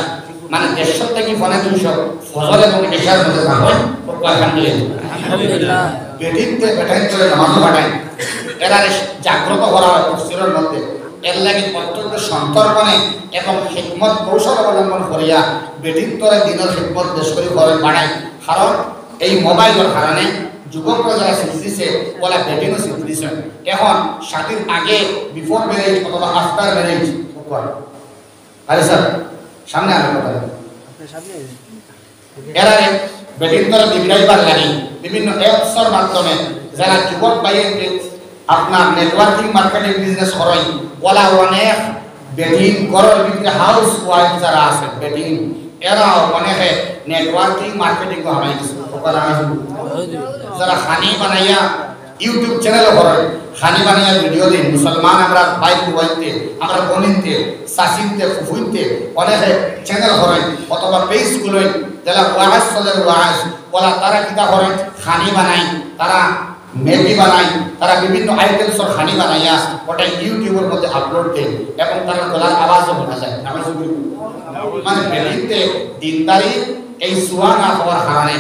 মানে দেড়শো থেকে পনেরো দুশো ফজল এবং এশার মধ্যে তাহলে এবং হিকমত কৌশল অবলম্বন করিয়া বেটিং তোরা দিনের হিকমত দেশ করে করেন বাড়ায় কারণ এই মোবাইলের কারণে যুবকরা যারা শিখতেছে বলে বেদিনও শিখতেছে এখন স্বাধীন আগে বিফোর ম্যারেজ অথবা আফটার ম্যারেজ আরে স্যার সামনে আনার কথা। এরারে বেটিন্তর বিবিরাইবার লাগি বিভিন্ন অ্যাপসর মাধ্যমে যারা যুবক ভাইয়ের আপনার নেটওয়ার্কিং মার্কেটিং বিজনেস করেন ওলা অনেক বেটিং ঘরের ভিতরে হাউস ওয়াইফ যারা আছে, বেটিং। এরাও অনেকে নেটওয়ার্কিং মার্কেটিং হারাই যারা খানি বানাইয়া ইউটিউব চ্যানেল করেন খানি বানাইয়া ভিডিও দিন মুসলমান আমরা ভাই বুবাইতে আমরা বোনিনতে শাসিনতে ফুফুইতে অনেকে চ্যানেল করেন অথবা পেজ গুলোই যারা ওয়াজ চলে, ওয়াজ, বলা তারা কিতা করেন খানি বানাই, তারা মেগি বানাই, তারা বিভিন্ন আইটেমসর খানি বানাইয়া ওটা ইউটিউবের মধ্যে আপলোড দেয়, এবং তারা গলার আওয়াজও শোনা যায় আওয়াজ মানে পৃথিবীতে দিনদারি এই সুয়া না হওয়ার কারণে,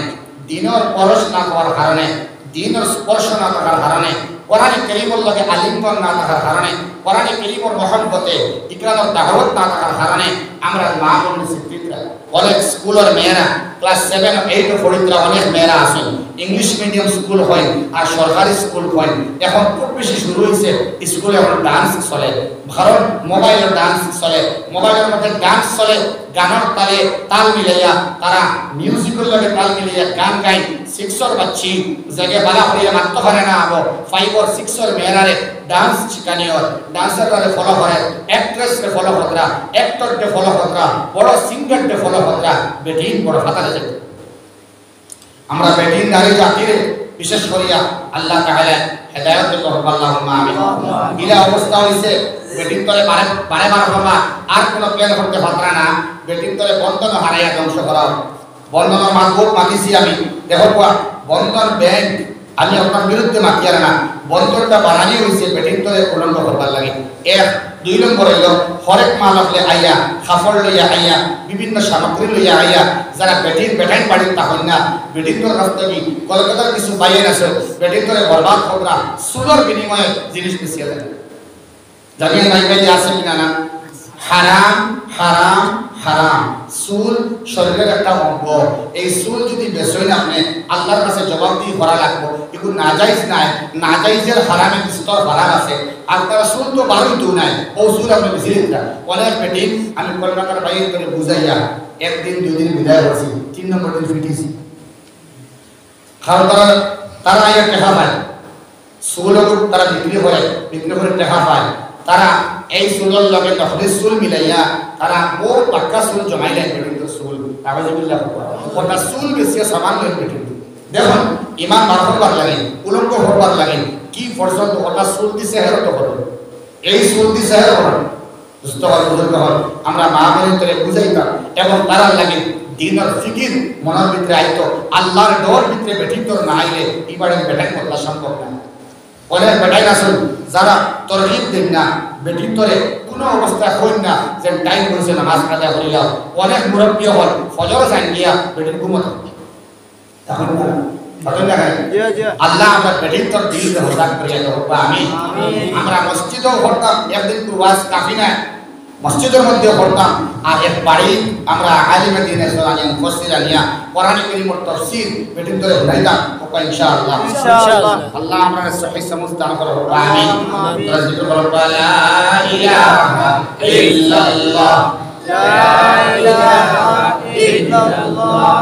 দিনের পরশ না হওয়ার কারণে, দিনের স্পর্শ না থাকার কারণে কোরআনে কারীমের লগে আলিঙ্গন না থাকার কারণে, কোরআনে কারীমের মহব্বতে ইকরামের দাওয়াত না থাকার কারণে আমরা মা বোন অনেক স্কুলের মেয়েরা, ক্লাস সেভেন এইট পড়িতরা অনেক মেয়েরা আছেন, ইংলিশ মিডিয়াম স্কুল হয় আর সরকারি স্কুল হয়। এখন খুব বেশি শুরু হয়েছে, স্কুলে এখন ডান্স চলে, ভারত মোবাইলের ডান্স চলে, মোবাইলের মধ্যে ডান্স চলে, গানের তালে তাল মিলাইয়া তারা মিউজিকের লগে তাল মিলাইয়া গান গাই সিক্সর বাচ্চি জায়গায় বালা হইয়া মাত্র পারে না আবো ফাইভ আর সিক্সর মেয়েরারে ডান্স শিখানিও ডান্সার তারে ফলো করে অ্যাক্ট্রেস কে ফলো করা অ্যাক্টর কে ফলো করা বড় সিঙ্গার কে ফলো করা বেটিন বড় ফাতারে যায় আমরা বেটিন নারী জাতিরে বিশেষ করিয়া আল্লাহ তাআলা হেদায়েত করব আল্লাহুম্মা আমিন। ইলা অবস্থা হইছে বেটিন তলে বারে বারে বার হবা আর কোন প্ল্যান করতে পাররা না। বেটিন তলে বন্ধন হারাইয়া ধ্বংস করা বন্ধনের মাতবুক মাতিছি আমি। দেখো কোয়া বন্ধন ব্যাংক আমি আপনার বিরুদ্ধে মাতিয়ার না। বন্ধনটা বাড়ানি হয়েছে বেটিন তলে উলঙ্গ করবার লাগে। এক, দুই নম্বর হইল হরেক মাল হলে আইয়া খাফড় লইয়া আইয়া, বিভিন্ন সামগ্রী লইয়া আইয়া যারা বেটিন বেটাইন বাড়ির তখন না। বেটিন তোর কাছ থেকে কলকাতার কিছু বাইয়েন আছে বেটিন তোরে বরবাদ খবরা সুন্দর বিনিময়ে জিনিস মিশিয়ে দেয় জানিয়ে নাই বাইরে আছে কিনা না। হারাম হারাম হারাম। সুল শরীরের একটা অঙ্গ। এই সুল যদি বেসই না আপনি, আল্লাহর কাছে জবাব দিয়ে করা লাগবো। এগুলো নাজাইজ নাই, নাজাইজের হারামে স্তর হারাম আছে। আর তারা সুল তো বারোই তো নাই, ও সুল আপনি বেশি দিন অনেক পেটি আমি কলকাতার বাইরে করে বুঝাইয়া একদিন দুই দিন বিদায় করছি, তিন নম্বর দিন ফিটিছি কারণ তারা তারা আইয়া টেকা পায়। সুলগুলো তারা বিক্রি করে বিক্রি করে টেকা পায়। তারা এই সুলর লগে নকলি সুল মিলাইয়া তারা ও পাক্কা সুল জমাইলে কিন্তু সুল কাগজবিল্লাহ ওটা সুল বেশি সামান্য কিন্তু দেখুন ইমান বার হবার লাগে উলঙ্গ হবার লাগে কি পর্যন্ত ওটা সুল দিছে হেরো তো হলো। এই সুল দিছে হেরো হলো। সুস্থ হল, বুজুর্গ আমরা মা বোনের বুঝাইতাম, এবং তারা লাগে দিনের ফিকির মনের ভিতরে আইতো, আল্লাহর ডর ভিতরে বেঠিত না আইলে ইবাড়ের বেটাই করতে সম্ভব না। অনেক বেটাই আসুন যারা তরহিব দেন না বেটির তরে কোনো অবস্থায় হইন না যে টাইম করেছে নামাজ কাজা করে যাও অনেক মুরব্বী হল ফজর সাইন গিয়া বেটির ঘুমত তখন তখন দেখা যায় জি জি আল্লাহ আমরা বেটির তোর দিল হতাক করিয়া দেবো আমি। আমিন। আমরা মসজিদও পড়তাম একদিন প্রবাস কাফি না মসজিদের মধ্যে পড়তাম আর এক বাড়ি আমরা আলিমে দিনে সোলানি মুফাসসির নিয়া কোরআন কারীমের তাফসীর পেটিং করে পড়াইতাম ওকা ইনশাআল্লাহ ইনশাআল্লাহ আল্লাহ আমাদের সহি সমুজ দান করো আমিন আমিন লা ইলাহা ইল্লাল্লাহ লা ইলাহা ইল্লাল্লাহ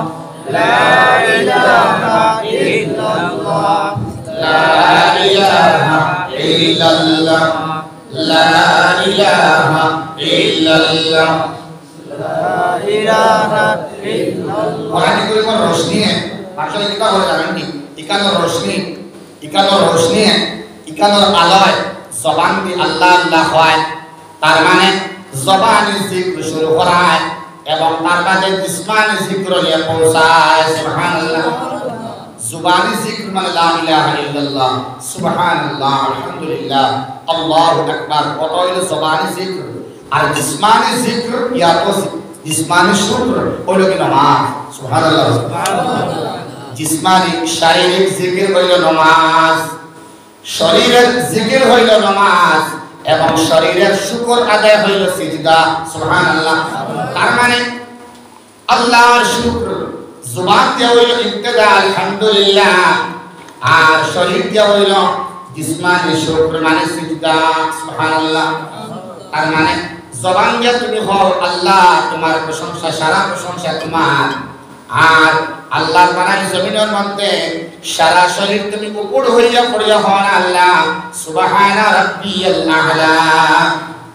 লা ইলাহা ইল্লাল্লাহ লা ইলাহা ইল্লাল্লাহ لا إله إلا الله لا إله إلا الله لا إله إلا الله কোরআন কারীমের রোশনি है আসলে কিতা বলে জানেন নি ইকানোর রোশনি ইকানোর রোশনি है ইকানোর আলোয় জবান দি আল্লাহ আল্লাহ হয় তার মানে জবানি জিক্র শুরু করায় এবং তার মাঝে জিসমানি জিক্র নিয়ে পৌঁছায় সুবহানাল্লাহ জুবানি জিক্র মানে লা ইলাহা ইল্লাল্লাহ, সুবহানাল্লাহ, আলহামদুলিল্লাহ, আল্লাহু আকবার কত হইল জবানি জিক্র আর জিসমানি জিক্র ইয়া তো জিসমানি শুকর হইল কি নামাজ? সুবহানাল্লাহ। জিসমানি শারীরিক জিকির হইল নামাজ, শরীরের জিকির হইল নামাজ, এবং শরীরের শুকর আদায় হইল সিজদা, সুবহানাল্লাহ। তার মানে আল্লাহর শুকর জুবান দিয়ে হইল ইবতিদা আলহামদুলিল্লাহ। আর শরীর দিয়ে হইল জিসমানি শুকর মানে সিজদা, সুবহানাল্লাহ। তার মানে জবান দিয়ে তুমি হও, আল্লাহ তোমার প্রশংসা, সারা প্রশংসা তোমার। আর আল্লাহর বানাই জমিনের মধ্যে সারা শরীর তুমি উপর হইয়া পড়িয়া হন আল্লাহ। সুবহানা রাব্বিয়াল আ'লা।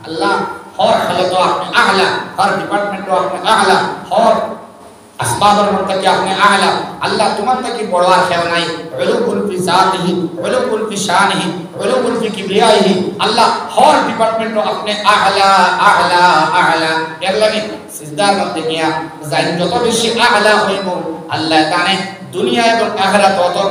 আল্লাহ, হর হালত আপনি আ'লা, হর ডিপার্টমেন্ট আপনি আ'লা, হর আসবাবের মধ্যে কি আপনি আ'লা আল্লাহ তোমার থেকে বড় আর কেউ নাই। উলুকুল ফি জাতিহি উলুকুল কিবরিয়াহি আল্লাহ হর ডিপার্টমেন্ট আপনি আ'লা আ'লা আ'লা এর লাগি সিজদার মধ্যে গিয়া যাই যত বেশি হইব, আল্লাহ দুনিয়া এবং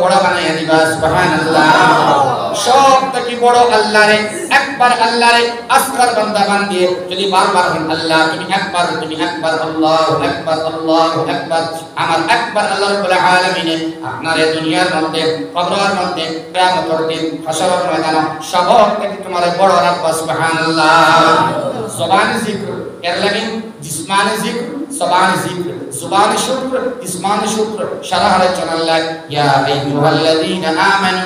বড় বানাইয়া দিবা, সুবহানাল্লাহ। সব থেকে বড় আল্লাহরে, একবার আল্লাহরে আসগার বান্দা বান্দিয়ে যদি বারবার হন আল্লাহ, তুমি একবার তুমি একবার, আল্লাহু আকবার আল্লাহু আকবার আমার একবার আল্লাহ রাব্বুল আলামিনে আপনারে দুনিয়ার মধ্যে, কবরের মধ্যে, কিয়ামতের দিন হাসরের ময়দানে সব থেকে তোমার বড় রব সুবহানাল্লাহ। জবান জিক্র, এর লাগি জিসমানি জিক্র, জবান জিক্র, জুবান শুকর, জিসমানি শুকর, সারা হারে চলাল্লাহ ইয়া আইয়ুহাল্লাযীনা আমানু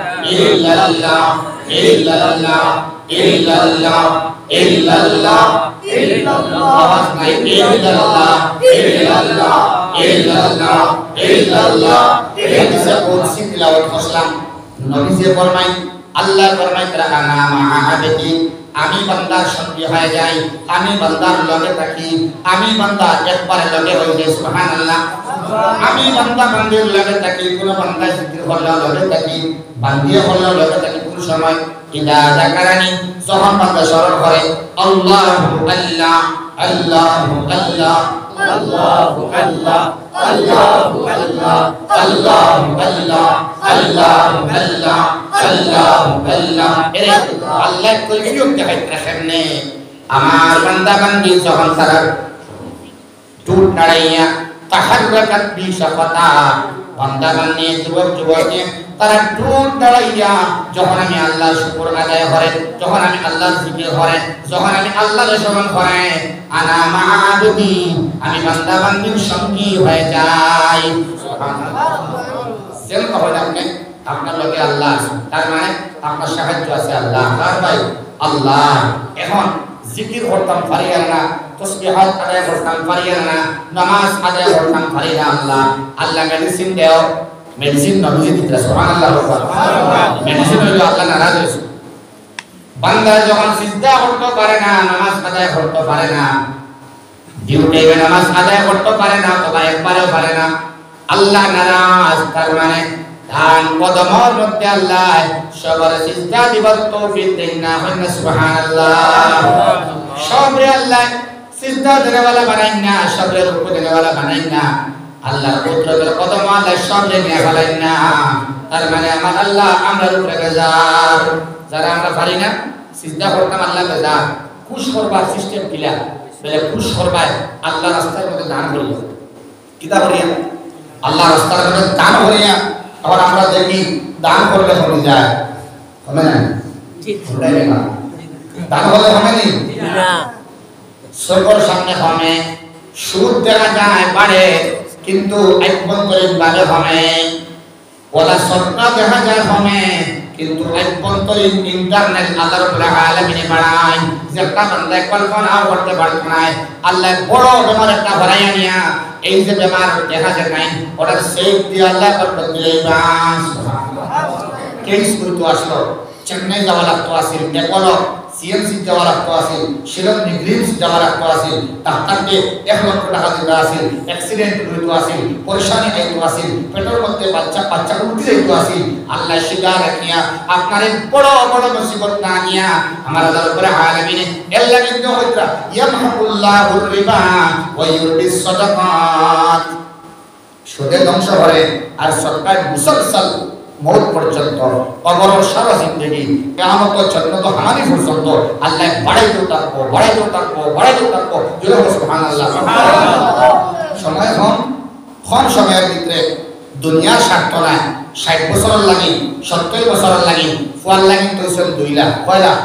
ইল্লাল্লাহ ইল্লাল্লাহ ইল্লাল্লাহ ইল্লাল্লাহ ইল্লাল্লাহ আওয়াজ নাই ইল্লাল্লাহ ইল্লাল্লাহ ইল্লাল্লাহ ইল্লাল্লাহ এই হাদিসে কুদসি তিলাওয়াত করলাম নবী যে ফরমাই আল্লাহ ফরমাই তারা আনা মা আবেদি আমি বান্দার সঙ্গে হয়ে যাই আমি বান্দার লগে থাকি আমি বান্দা একবার লগে হয়ে যাই সুবহানাল্লাহ আমি বান্দা বান্দির লগে থাকি, কোন বান্দা জিকির হল্লা লগে থাকি, বান্দিয়ে হল্লা লগে থাকি কোন সময় ইদা জাকারানি যখন বান্দা স্মরণ করে আল্লাহু আল্লাহ আল্লাহু আল্লাহ আল্লাহু আল্লাহ আল্লাহু আল্লাহ আল্লাহু আল্লাহ আল্লাহু আল্লাহ আল্লাহু আল্লাহ। এরে, আল্লাহ কৈফিয়ত দেখাইতে রাখেননে আমার বান্দা বান্দি যখন তারা টুট নাড়াইয়া তাহাররাকাত বি শাফাতা বান্দা বান্দি যুবক, যুবতী, তারা টুট দাঁড়াইয়া, যখন আমি আল্লাহর শুকর আদায় করে যখন আমি আল্লাহর জিকির করে যখন আমি আল্লাহর স্মরণ করে আনা মা'বুদি আমি বান্দা বান্দির সঙ্গী হয়ে যাই। কখন আপনি আপনার লগে আল্লাহ তার মানে আপনার সাহায্য আছে আল্লাহ। কার ভাই, আল্লাহ এখন জিকির করতাম পারিয়া না, তসবিহাত আদায় করতাম পারিয়া না, নামাজ আদায় করতাম পারিয়া আল্লাহ। আল্লাহ মেডিসিন দেও মেডিসিন নবজি দিতে সুবহানাল্লাহ মেডিসিন হইল আল্লাহ নারাজ হয়েছে। বান্দা যখন সিজদা করতে পারে না, নামাজ আদায় করতে পারে না ডিউটি নামাজ আদায় করতে পারে না তবে একবারও পারে না, আল্লাহ নারাজ, তার মানে ধান কদমর মধ্যে আল্লাহ। সবার সিজদা দিবার তৌফিক দেন না হয় না সুবহানাল্লাহ। সবরে আল্লাহ সিজদা বানাই না সবরে রূপ দেনেওয়ালা বানাই না। আল্লাহ কুদরতের কদম আল্লাহ সবরে নিয়ে ফেলাই না। তার মানে আমার আল্লাহ আমরা রূপে বেজার যারা আমরা পারি না সিজদা করতাম আল্লাহ খুশ করবার সিস্টেম কিলা বলে খুশ আল্লাহ রাস্তার মধ্যে দান করিয়া। কিতা করিয়া? আল্লাহ রাস্তার মধ্যে দান করিয়া। আবার আমরা দেখি দান করলে হবে যায় হবে না? দান করলে হবে নি? সরকার সামনে হবে। সুদ দেখা যায় বাড়ে কিন্তু আভ্যন্তরীণ ভাবে হবে। ওলা স্বপ্ন দেখা যায় হবে। কিন্তু আভ্যন্তরীণ ইন্টারনেট আল্লাহ রাব্বুল আলামিনে বাড়ায় যে একটা বান্দা কল্পনা করতে পারত না। আল্লাহ বড় বেমার একটা বাড়াইয়া নিয়া এই যে বেমার দেখা যায় নাই ওটা সেফ দিয়ে আল্লাহ করতে দিলেই বাস কেস করতে আসলো। চেন্নাই যাওয়া লাগতো আসিল নেপালও সিএমসি যাওয়া লাগতো আসিল শিলং নিগ্রিমস যাওয়া লাগতো আসিল ডাক্তারকে এক লক্ষ টাকা দিতে আসিল অ্যাক্সিডেন্ট হইতো আসিল পরেশানি আইতো আসিল পেটের মধ্যে বাচ্চা বাচ্চা উঠতে যাইতো আসিল আল্লাহ শিকার রাখিয়া, আপনার বড় বড় মুসিবত না নিয়া আমার আল্লাহর উপরে আলামিনে এল্লা কিন্তু হইতা ইয়ামহাকুল্লাহুর রিবা ওয়া ইউরবিস সাদাকাত। সুদে ধ্বংস করে, আর সরকার মুসলসল মৌত পর্যন্ত কবর সারা জিন্দগি কেমন জন্নত হানি পর্যন্ত আল্লাহ বাড়াইতে থাকব বাড়াইতে থাকব বাড়াইতে থাকব জোরে বলো, সুবহানাল্লাহ সময় কম কম সময়ের ভিতরে দুনিয়ার স্বার্থ নাই, ষাট বছর লাগি, সত্তর বছর লাগি, ফুয়ার লাগি তো দুই লাখ। কয় লাখ?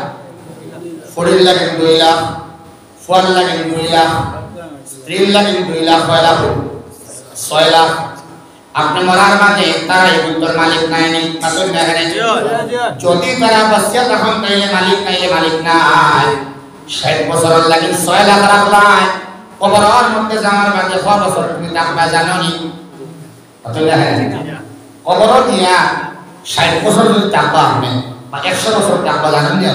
ফড়ির লাগেন দুই লাখ, ফুয়ার লাগেন দুই লাখ, স্ত্রীর লাগেন দুই লাখ, কয় লাখ? ছয় লাখ। আপনি মরার মাঝে তারা উত্তর মালিক নাই নি তাদের দেখানে যদি তারা বাচ্চা তখন তাইলে মালিক নাইলে মালিক নাই ষাট বছর লাগি ছয় লাখ রাখলাই কবরের মধ্যে যাওয়ার মাঝে ছ বছর তুমি থাকবা জানো নি আসলে হ্যাঁ কবর দিয়া ষাট বছর যদি টাকা আপনি বা একশো বছর টাকা জানেন নি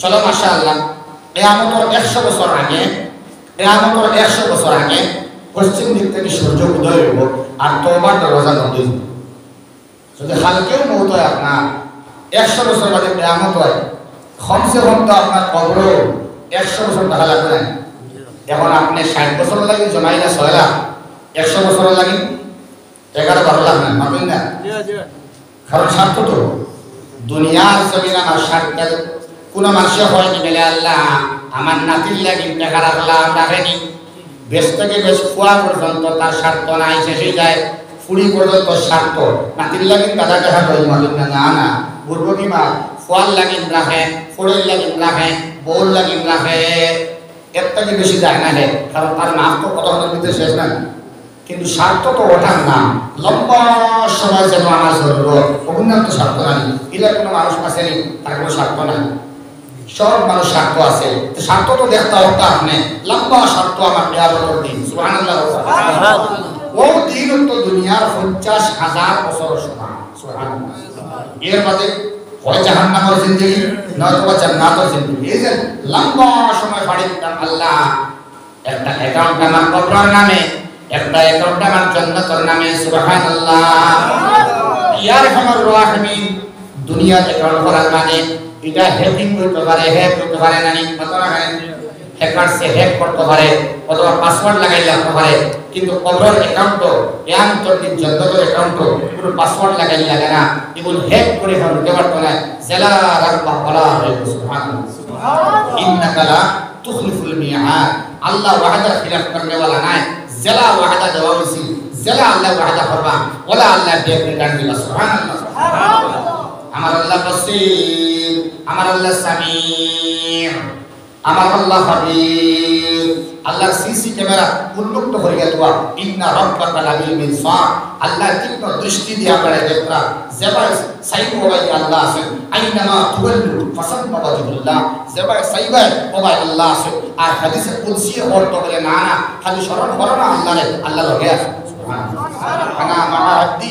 চলো মাসা আল্লাহ কেয়ামতর একশো বছর আগে কেয়ামতর একশো বছর আগে পশ্চিম দিক থেকে সূর্য উদয় হইব আর তোমার দরজা বন্ধ হইব। যদি হালকেও মৌত হয় আপনার একশো বছর বাদে কেয়ামত হয়। কমসে কম তো আপনার কবর একশো বছর টাকা লাগবে না। এখন আপনি ষাট বছর লাগে জমাই না ছয় লাখ একশো বছর লাগে এগারো বারো লাখ না মাপেন না? কারণ স্বার্থ তো। দুনিয়ার জমিন আমার স্বার্থ। কোনো মানুষ হয় বলে আল্লাহ আমার নাতির লাগি টাকা রাখলাম রাখেনি। বেশ থেকে বেশ ফুয়া পর্যন্ত তার স্বার্থ নাই শেষ যায় ফুড়ি পর্যন্ত স্বার্থ। নাতির লাগিন দাদা টাকা কই মালিক না না না। বুড়বো কি, মা? ফুয়ার লাগিন রাখে ফুড়ের লাগিন রাখে বউর লাগিন রাখে এর থেকে বেশি যায় না হে, কারণ তার নাম তো কত কত ভিতরে শেষ না। কিন্তু স্বার্থ তো ওঠার না। লম্বা সময় যেন আমার জরুর অভিনব তো স্বার্থ নাই। এলে কোনো মানুষ আছে নি, তার কোনো স্বার্থ নাই। সব মানুষ স্বার্থ আছে। স্বার্থ তো দেখতে হোক আপনি। লম্বা স্বার্থ আমার দেওয়ার দিন। সুবহানাল্লাহ। ও দিন তো দুনিয়ার পঞ্চাশ হাজার বছর সমান এর মধ্যে হয় জাহান্নামের জিন্দগি নয়তো জান্নাতের জিন্দগি। এই যে লম্বা সময় বাড়ি দিতাম আল্লাহ। একটা অ্যাকাউন্ট আমার কবরের নামে একটা অ্যাকাউন্ট আমার জান্নাতের নামে সুবহানাল্লাহ। ইয়ার হামার রাহিমিন। দুনিয়া অ্যাকাউন্ট করার মানে এটা হ্যাকিং করতে পারে হ্যাক করতে পারে না কত রাখেন হ্যাকার সে হ্যাক করতে পারে অথবা পাসওয়ার্ড লাগাই রাখতে পারে। কিন্তু কবরের অ্যাকাউন্ট ইয়াম তোর দিন জান্নাতের অ্যাকাউন্ট কোনো পাসওয়ার্ড লাগাই লাগে না। এগুলো হ্যাক করে ফেলতে ঢুকে পারতো না জেলা রাখবা বলা হয় সুবহানাল্লাহ। ইন্নাকা লা তুখলিফুল মিআদ আল্লাহ ওয়াদা খিলাফ করনে वाला নাই। জেলা ওয়াদা দেওয়া হয়েছে জেলা আল্লাহ ওয়াদা করবা ওলা আল্লাহ দিয়ে কাট দিবা সুবহানাল্লাহ। আমার আল্লাহ বসির, আমার আল্লাহ সামির, আমার আল্লাহ হাবিব। আল্লাহর সিসি ক্যামেরা উন্মুক্ত করিয়া দেওয়া ইন্না রব্বাকা লাবিল মিরসাদ আল্লাহ তীক্ষ্ণ দৃষ্টি দিয়ে আপনারা দেখরা জেবাই সাইব ওবাই আল্লাহ আছেন। আইনামা তুওয়াল্লু ফাসাম্মা ওয়াজহুল্লাহ। জেবাই সাইবাই ওবাই আল্লাহ আছেন। আর হাদিসে কুদসি অর্থ বলে না না। খালি স্মরণ করো না আল্লাহ রে আল্লাহ লগে আছে আনা মা আব্দি।